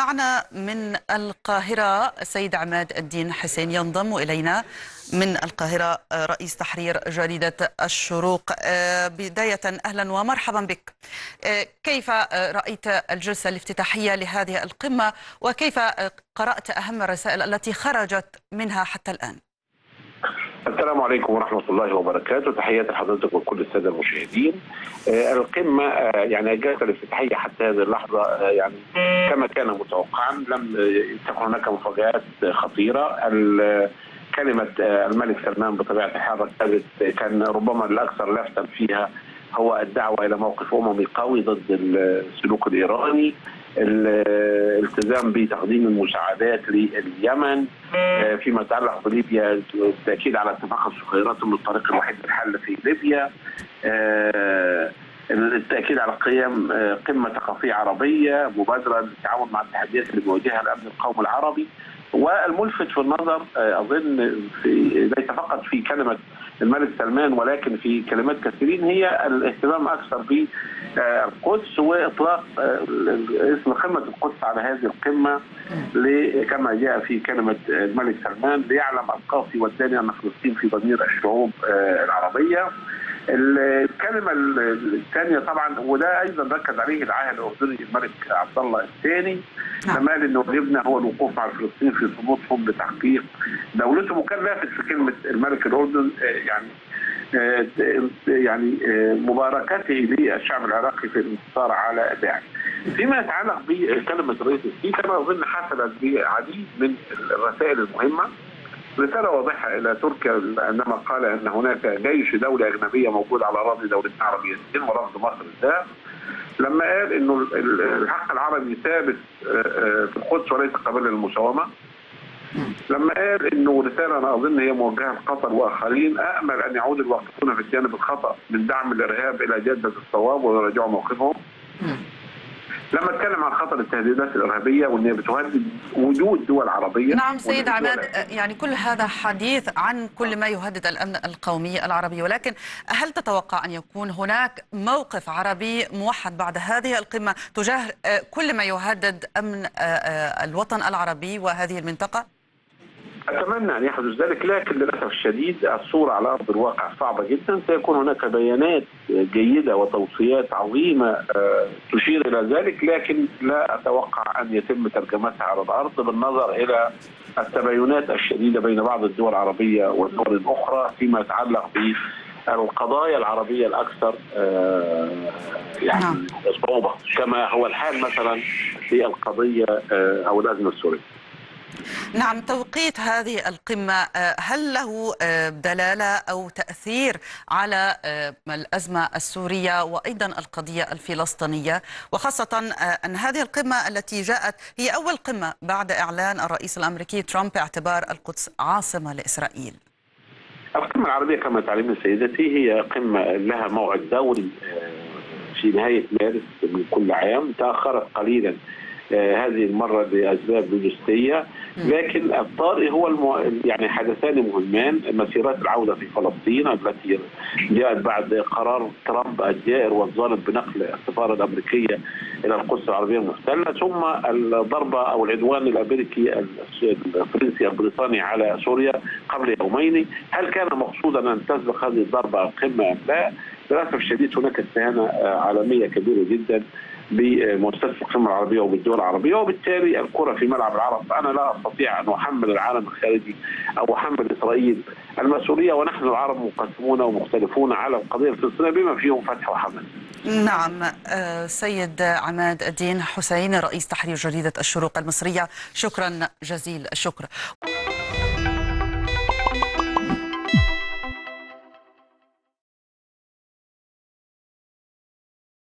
معنا من القاهرة السيد عماد الدين حسين ينضم إلينا من القاهرة رئيس تحرير جريدة الشروق. بداية أهلا ومرحبا بك. كيف رأيت الجلسة الافتتاحية لهذه القمة؟ وكيف قرأت أهم الرسائل التي خرجت منها حتى الآن؟ السلام عليكم ورحمة الله وبركاته. تحياتي لحضرتك وكل السادة المشاهدين. آه القمة آه يعني الجلسة الافتتاحية حتى هذه اللحظة آه يعني كما كان متوقعا لم تكن هناك مفاجآت خطيرة. كلمة الملك سلمان بطبيعة الحال ركزت كان ربما الأكثر لفتا فيها هو الدعوة إلى موقف أممي قوي ضد السلوك الإيراني. الالتزام بتقديم المساعدات لليمن. فيما يتعلق بليبيا التاكيد على اتفاق الصهيونات انه الطريق الوحيد للحل في ليبيا. التأكيد على قيام قمة ثقافيه عربية مبادرة للتعاون مع التحديات اللي بيواجهها الأمن القومي العربي. والملفت في النظر أظن في ليس فقط في كلمة الملك سلمان ولكن في كلمات كثيرين هي الاهتمام أكثر بالقدس وإطلاق اسم قمه القدس على هذه القمة كما جاء في كلمة الملك سلمان ليعلم القاصي والداني أن فلسطين في ضمير الشعوب العربية. الكلمة الثانية طبعا وده أيضا ركز عليه العاهل الأردني الملك عبد الله الثاني لما قال ان واجبنا هو الوقوف مع الفلسطينيين في صمودهم لتحقيق دولتهم وكان لافت في كلمة الملك الأردن يعني يعني مباركته للشعب العراقي في الانتصار على داعش. فيما يتعلق بكلمة رئيس السيسي أنا أظن حصلت بعديد من الرسائل المهمة. رسالة واضحة إلى تركيا عندما قال أن هناك جيش دولة أجنبية موجود على أراضي دولتين عربيتين ورفض مصر. ده لما قال أنه الحق العربي ثابت في القدس وليس قابل للمساومة لما قال إنه رسالة أنا أظن هي موجهة لقطر وآخرين امل أن يعود الواقفون في الجانب الخطأ من دعم الإرهاب إلى جاده الصواب ويراجعوا موقفهم. لما اتكلم عن خطر التهديدات الإرهابية وإن هي بتهدد وجود دول عربية نعم سيد عماد يعني كل هذا حديث عن كل ما يهدد الأمن القومي العربي ولكن هل تتوقع أن يكون هناك موقف عربي موحد بعد هذه القمة تجاه كل ما يهدد أمن الوطن العربي وهذه المنطقة؟ أتمنى أن يحدث ذلك لكن للأسف الشديد الصورة على أرض الواقع صعبة جدا سيكون هناك بيانات جيدة وتوصيات عظيمة تشير إلى ذلك لكن لا أتوقع أن يتم ترجمتها على الأرض بالنظر إلى التباينات الشديدة بين بعض الدول العربية والدول الأخرى فيما يتعلق بالقضايا العربية الأكثر يعني صعوبة كما هو الحال مثلا في القضية أو الأزمة السورية. نعم توقيت هذه القمة هل له دلالة أو تأثير على الأزمة السورية وأيضا القضية الفلسطينية؟ وخاصة أن هذه القمة التي جاءت هي أول قمة بعد إعلان الرئيس الأمريكي ترامب باعتبار القدس عاصمة لإسرائيل. القمة العربية كما تعلمين سيدتي هي قمة لها موعد دوري في نهاية مارس من كل عام تأخرت قليلا هذه المرة لأسباب لوجستية لكن الطارئ هو المو... يعني حدثان مهمان مسيرات العودة في فلسطين التي جاءت بعد قرار ترامب الجائر والظالم بنقل السفارة الأمريكية إلى القدس العربية المحتلة ثم الضربة أو العدوان الأمريكي الفرنسي البريطاني على سوريا قبل يومين. هل كان مقصودا أن تسبق هذه الضربة؟ القمة أم لا؟ للأسف الشديد هناك استهانة عالمية كبيرة جدا. بمؤسسه القمه العربية وبالدول العربية وبالتالي الكرة في ملعب العرب أنا لا أستطيع أن أحمل العالم الخارجي أو أحمل إسرائيل المسؤولية ونحن العرب مقسمون ومختلفون على القضية الفلسطينية بما فيهم فتح وحماس. نعم سيد عماد الدين حسين رئيس تحرير جريدة الشروق المصرية شكرا جزيل الشكر.